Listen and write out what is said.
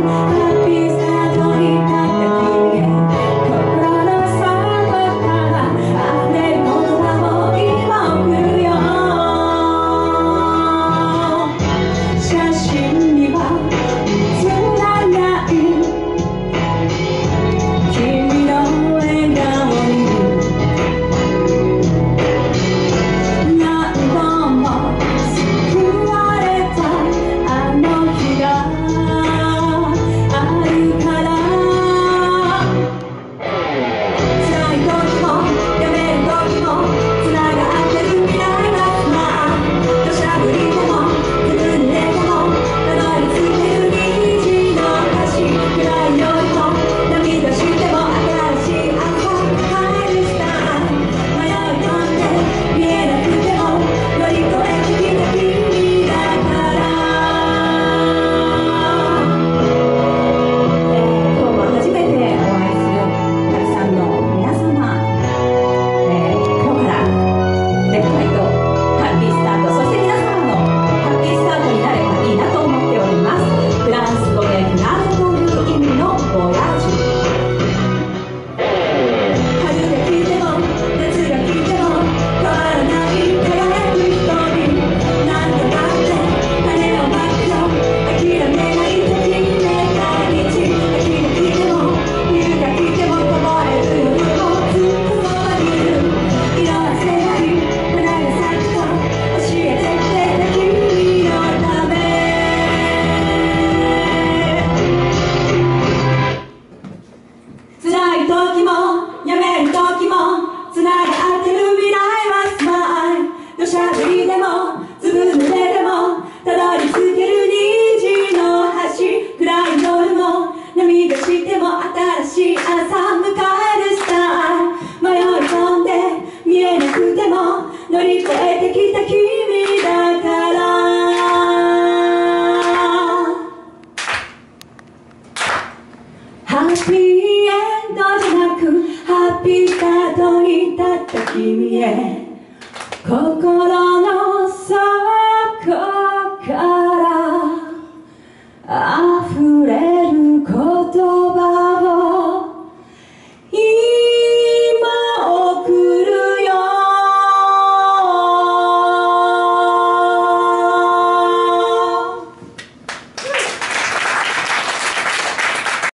Oh. しい朝迎えるスター迷い込んで見えなくても乗り越えてきた君だから。ハッピーエンドじゃなくハッピースターに立った君へ。心の底から。溢れ